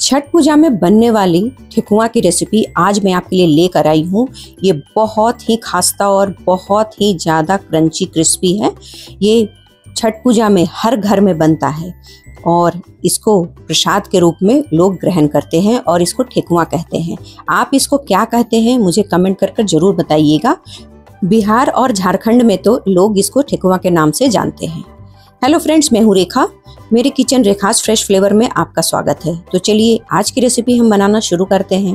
छठ पूजा में बनने वाली ठेकुआ की रेसिपी आज मैं आपके लिए लेकर आई हूँ। ये बहुत ही खास्ता और बहुत ही ज़्यादा क्रंची क्रिस्पी है। ये छठ पूजा में हर घर में बनता है और इसको प्रसाद के रूप में लोग ग्रहण करते हैं और इसको ठेकुआ कहते हैं। आप इसको क्या कहते हैं, मुझे कमेंट कर कर ज़रूर बताइएगा। बिहार और झारखंड में तो लोग इसको ठेकुआ के नाम से जानते हैं। हेलो फ्रेंड्स मैं हूँ रेखा। मेरे किचन रेखास फ्रेश फ्लेवर में आपका स्वागत है। तो चलिए, आज की रेसिपी हम बनाना शुरू करते हैं।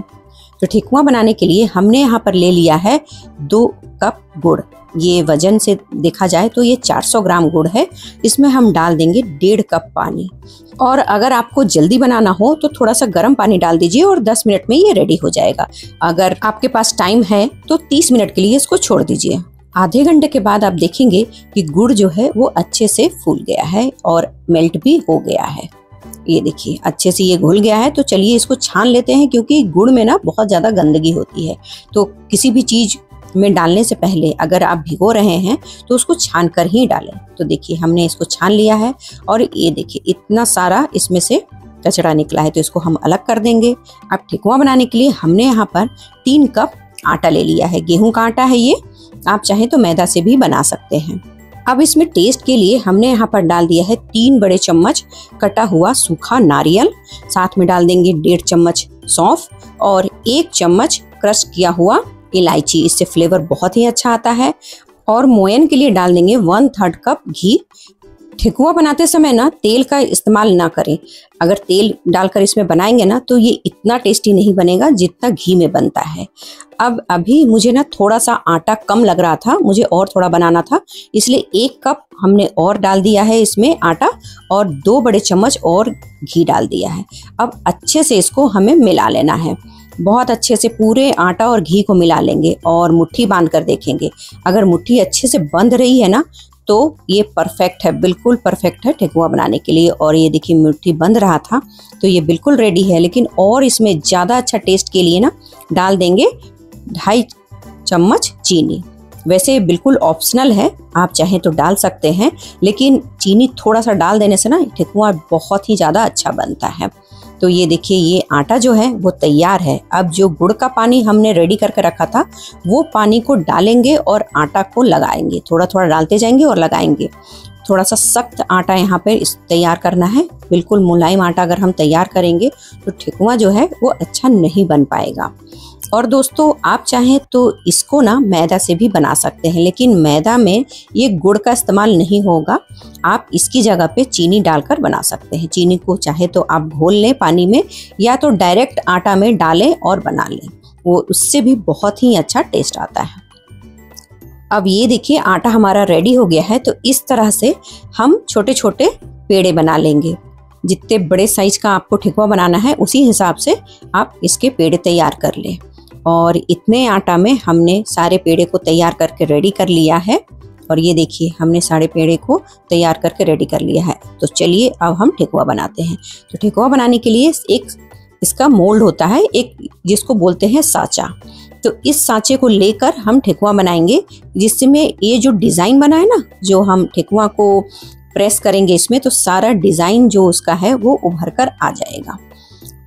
तो ठेकुआ बनाने के लिए हमने यहाँ पर ले लिया है दो कप गुड़। ये वज़न से देखा जाए तो ये 400 ग्राम गुड़ है। इसमें हम डाल देंगे डेढ़ कप पानी। और अगर आपको जल्दी बनाना हो तो थोड़ा सा गर्म पानी डाल दीजिए और 10 मिनट में ये रेडी हो जाएगा। अगर आपके पास टाइम है तो 30 मिनट के लिए इसको छोड़ दीजिए। आधे घंटे के बाद आप देखेंगे कि गुड़ जो है वो अच्छे से फूल गया है और मेल्ट भी हो गया है। ये देखिए, अच्छे से ये घुल गया है तो चलिए इसको छान लेते हैं क्योंकि गुड़ में ना बहुत ज़्यादा गंदगी होती है। तो किसी भी चीज़ में डालने से पहले अगर आप भिगो रहे हैं तो उसको छान कर ही डालें। तो देखिए, हमने इसको छान लिया है और ये देखिए, इतना सारा इसमें से कचरा निकला है तो इसको हम अलग कर देंगे। अब ठेकुआ बनाने के लिए हमने यहाँ पर तीन कप आटा ले लिया है। गेहूँ का आटा है ये आप चाहें तो मैदा से भी बना सकते हैं। अब इसमें टेस्ट के लिए हमने यहाँ पर डाल दिया है तीन बड़े चम्मच कटा हुआ सूखा नारियल, साथ में डाल देंगे डेढ़ चम्मच सौंफ और एक चम्मच क्रश किया हुआ इलायची। इससे फ्लेवर बहुत ही अच्छा आता है और मोयन के लिए डाल देंगे वन थर्ड कप घी। ठेकुआ बनाते समय ना तेल का इस्तेमाल ना करें। अगर तेल डालकर इसमें बनाएँगे ना तो ये इतना टेस्टी नहीं बनेगा जितना घी में बनता है। अब अभी मुझे ना थोड़ा सा आटा कम लग रहा था, मुझे और थोड़ा बनाना था, इसलिए एक कप हमने और डाल दिया है इसमें आटा और दो बड़े चम्मच और घी डाल दिया है। अब अच्छे से इसको हमें मिला लेना है। बहुत अच्छे से पूरे आटा और घी को मिला लेंगे और मुट्ठी बाँध कर देखेंगे। अगर मुट्ठी अच्छे से बंध रही है ना तो ये परफेक्ट है, बिल्कुल परफेक्ट है ठेकुआ बनाने के लिए। और ये देखिए मुट्ठी बंद रहा था तो ये बिल्कुल रेडी है। लेकिन और इसमें ज़्यादा अच्छा टेस्ट के लिए ना, डाल देंगे ढाई चम्मच चीनी। वैसे बिल्कुल ऑप्शनल है, आप चाहें तो डाल सकते हैं, लेकिन चीनी थोड़ा सा डाल देने से ना, ठेकुआ बहुत ही ज़्यादा अच्छा बनता है। तो ये देखिए, ये आटा जो है, वो तैयार है। अब जो गुड़ का पानी हमने रेडी करके रखा था, वो पानी को डालेंगे और आटा को लगाएँगे। थोड़ा थोड़ा डालते जाएँगे और लगाएँगे। थोड़ा सा सख्त आटा यहाँ पे तैयार करना है। बिल्कुल मुलायम आटा अगर हम तैयार करेंगे तो ठेकुआ जो है, वो अच्छा नहीं बन पाएगा। और दोस्तों, आप चाहें तो इसको ना मैदा से भी बना सकते हैं, लेकिन मैदा में ये गुड़ का इस्तेमाल नहीं होगा। आप इसकी जगह पे चीनी डालकर बना सकते हैं। चीनी को चाहे तो आप घोल लें पानी में, या तो डायरेक्ट आटा में डालें और बना लें। वो उससे भी बहुत ही अच्छा टेस्ट आता है। अब ये देखिए, आटा हमारा रेडी हो गया है तो इस तरह से हम छोटे छोटे पेड़े बना लेंगे। जितने बड़े साइज़ का आपको ठेकुआ बनाना है, उसी हिसाब से आप इसके पेड़े तैयार कर लें। और इतने आटा में हमने सारे पेड़े को तैयार करके रेडी कर लिया है। और ये देखिए, हमने सारे पेड़े को तैयार करके रेडी कर लिया है। तो चलिए, अब हम ठेकुआ बनाते हैं। तो ठेकुआ बनाने के लिए एक, इसका मोल्ड होता है, एक जिसको बोलते हैं साचा। तो इस सांचे को लेकर हम ठेकुआ बनाएँगे, जिसमें ये जो डिज़ाइन बना है ना, जो हम ठेकुआ को प्रेस करेंगे इसमें तो सारा डिज़ाइन जो उसका है, वो उभर कर आ जाएगा।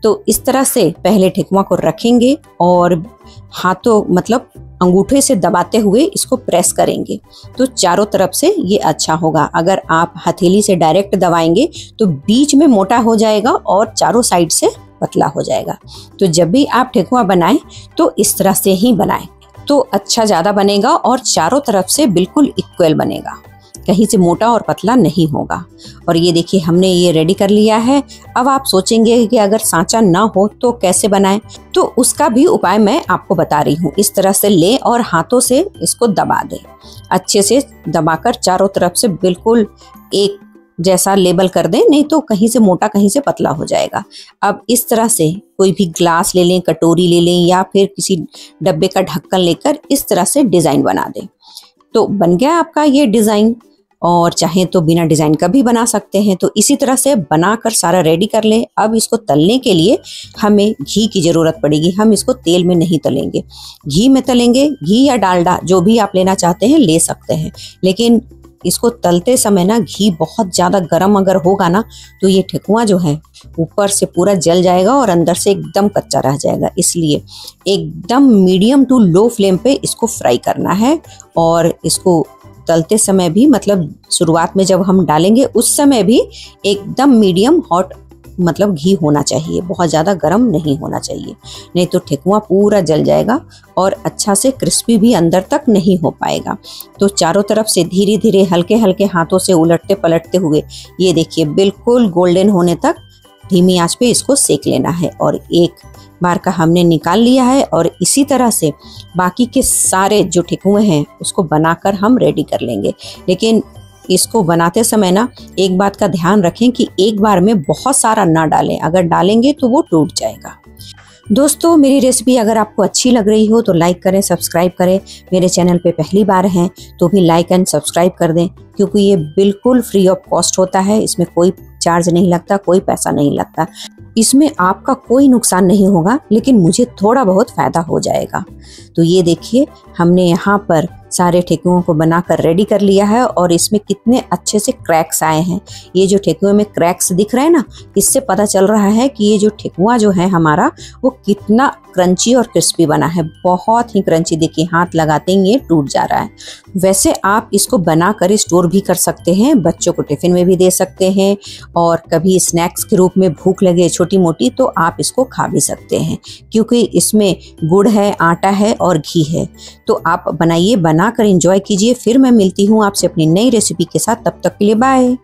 तो इस तरह से पहले ठेकुआ को रखेंगे और हाथों मतलब अंगूठे से दबाते हुए इसको प्रेस करेंगे। तो चारों तरफ़ से ये अच्छा होगा। अगर आप हथेली से डायरेक्ट दबाएँगे तो बीच में मोटा हो जाएगा और चारों साइड से पतला हो जाएगा। तो जब भी आप ठेकुआ बनाएँ तो इस तरह से ही बनाएँ। तो अच्छा ज़्यादा बनेगा और चारों तरफ़ से बिल्कुल इक्वल बनेगा। कहीं से मोटा और पतला नहीं होगा। और ये देखिए, हमने ये रेडी कर लिया है। अब आप सोचेंगे कि अगर सांचा ना हो तो कैसे बनाएँ? तो उसका भी उपाय मैं आपको बता रही हूँ। इस तरह से ले और हाथों से इसको दबा दें। अच्छे से दबाकर चारों तरफ़ से बिल्कुल एक जैसा लेबल कर दें, नहीं तो कहीं से मोटा, कहीं से पतला हो जाएगा। अब इस तरह से कोई भी ग्लास ले लें, कटोरी ले लें या फिर किसी डब्बे का ढक्कन लेकर इस तरह से डिज़ाइन बना दें। तो बन गया आपका ये डिज़ाइन और चाहे तो बिना डिज़ाइन का भी बना सकते हैं। तो इसी तरह से बनाकर सारा रेडी कर लें। अब इसको तलने के लिए हमें घी की ज़रूरत पड़ेगी। हम इसको तेल में नहीं तलेंगे। घी में तलेंगे, घी या डालडा, जो भी आप लेना चाहते हैं, ले सकते हैं। लेकिन इसको तलते समय ना घी बहुत ज़्यादा गर्म अगर होगा ना तो ये ठेकुआ जो है, ऊपर से पूरा जल जाएगा और अंदर से एकदम कच्चा रह जाएगा। इसलिए एकदम मीडियम टू लो फ्लेम पे इसको फ्राई करना है और इसको तलते समय भी मतलब शुरुआत में जब हम डालेंगे, उस समय भी एकदम मीडियम हॉट मतलब घी होना चाहिए। बहुत ज़्यादा गर्म नहीं होना चाहिए। नहीं तो ठेकुआ पूरा जल जाएगा और अच्छा से क्रिस्पी भी अंदर तक नहीं हो पाएगा। तो चारों तरफ़ से धीरे धीरे हल्के हल्के हाथों से उलटते पलटते हुए, ये देखिए, बिल्कुल गोल्डन होने तक धीमी आँच पे इसको सेक लेना है और एक बार का हमने निकाल लिया है और इसी तरह से बाकी के सारे जो ठिकुए हैं, उसको बनाकर हम रेडी कर लेंगे। लेकिन इसको बनाते समय ना, एक बात का ध्यान रखें कि एक बार में बहुत सारा ना डालें। अगर डालेंगे तो वो टूट जाएगा। दोस्तों, मेरी रेसिपी अगर आपको अच्छी लग रही हो तो लाइक करें सब्सक्राइब करें। मेरे चैनल पे पहली बार हैं तो भी लाइक एंड सब्सक्राइब कर दें, क्योंकि ये बिल्कुल फ्री ऑफ़ कॉस्ट होता है। इसमें कोई चार्ज नहीं लगता कोई पैसा नहीं लगता। इसमें आपका कोई नुकसान नहीं होगा, लेकिन मुझे थोड़ा बहुत फ़ायदा हो जाएगा। तो ये देखिए, हमने यहाँ पर सारे ठेकुओं को बनाकर रेडी कर लिया है और इसमें कितने अच्छे से क्रैक्स आए हैं। ये जो ठेकुए में क्रैक्स दिख रहे हैं ना, इससे पता चल रहा है कि ये जो ठेकुआ जो है हमारा, वो कितना क्रंची और क्रिस्पी बना है। बहुत ही क्रंची देखिए, हाथ लगाते ही ये टूट जा रहा है। वैसे आप इसको बना कर स्टोर भी कर सकते हैं, बच्चों को टिफ़िन में भी दे सकते हैं और कभी स्नैक्स के रूप में भूख लगे, छोटी मोटी तो आप इसको खा भी सकते हैं, क्योंकि इसमें गुड़ है, आटा है और घी है। तो आप बनाइए बना बनाकर इंजॉय कीजिए। फिर मैं मिलती हूँ आपसे अपनी नई रेसिपी के साथ। तब तक के लिए बाय